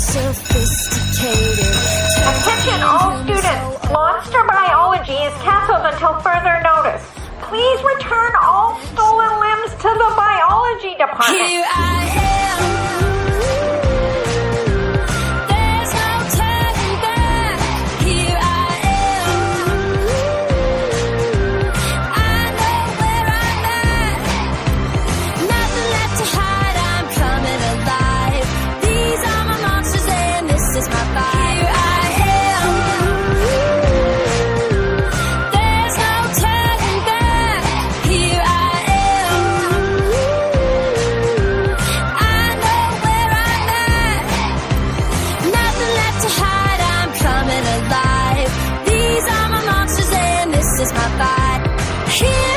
Attention all students! Monster biology is canceled until further notice. Please return all stolen limbs to the biology department. Here I am. my body. Here